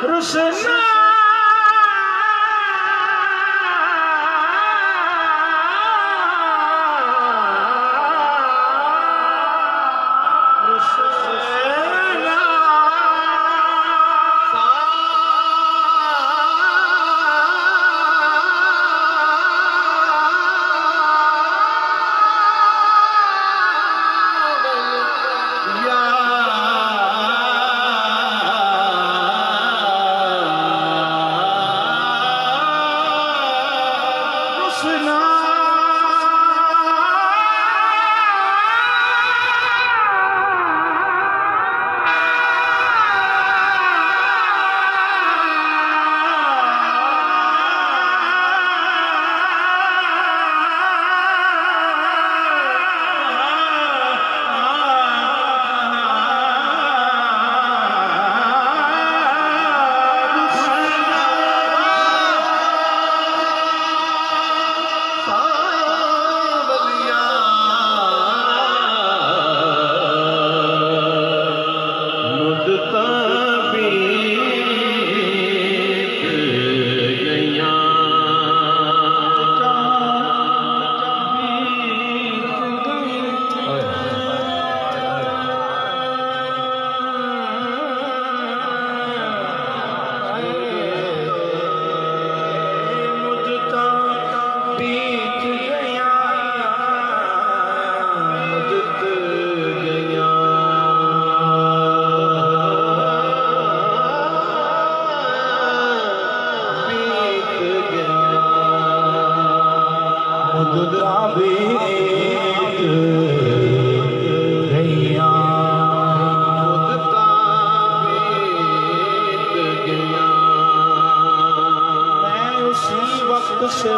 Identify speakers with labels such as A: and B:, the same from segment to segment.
A: Krishna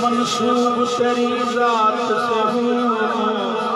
A: منصوب تری ذات سے ہوں۔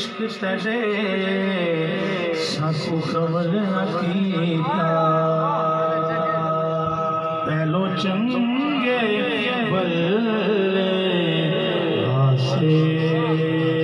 A: عشق تلے ساکو خبر نکیتا پہلو چنگے بلے آسے